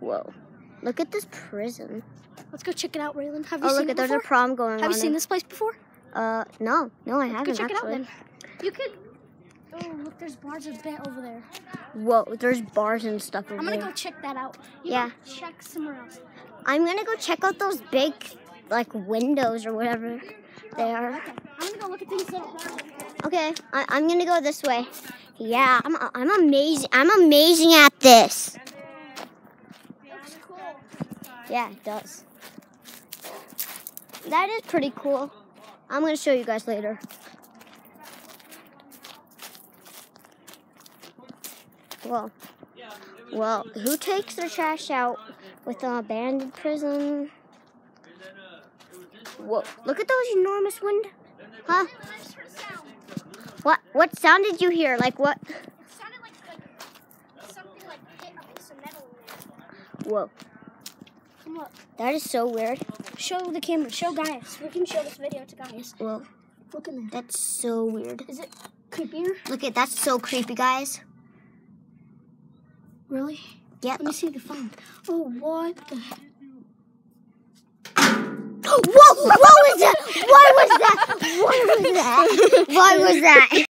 Whoa. Look at this prison. Let's go check it out, Raylan. Have you Oh, seen look it at there's before? a prom going on. Have you seen there. this place before? Uh, no. No, I Let's haven't go check actually. it out then. You could. Oh, look, there's bars of bed over there. Whoa, there's bars and stuff over there. I'm gonna there. go check that out. You Yeah. check somewhere else. I'm gonna go check out those big, like, windows or whatever they are. Okay. I'm gonna go look at these little bars. Okay, I, I'm gonna go this way. Yeah, I'm, I'm amazing. I'm amazing at this. Yeah, it does. That is pretty cool. I'm gonna show you guys later. Well, well, who takes their trash out with an abandoned prison? Whoa! Look at those enormous windows. Huh? I just heard a sound. What? What sound did you hear? Like what? It sounded like, like something like hit a piece of metal. Whoa! Look. That is so weird. Show the camera. Show guys. We can show this video to guys. Well, Look in there. that's so weird. Is it creepier? Look at that's so creepy, guys. Really? Yeah. Let me see the phone. Oh, what the heck? Whoa! What was that? What was that? What was that? What was that?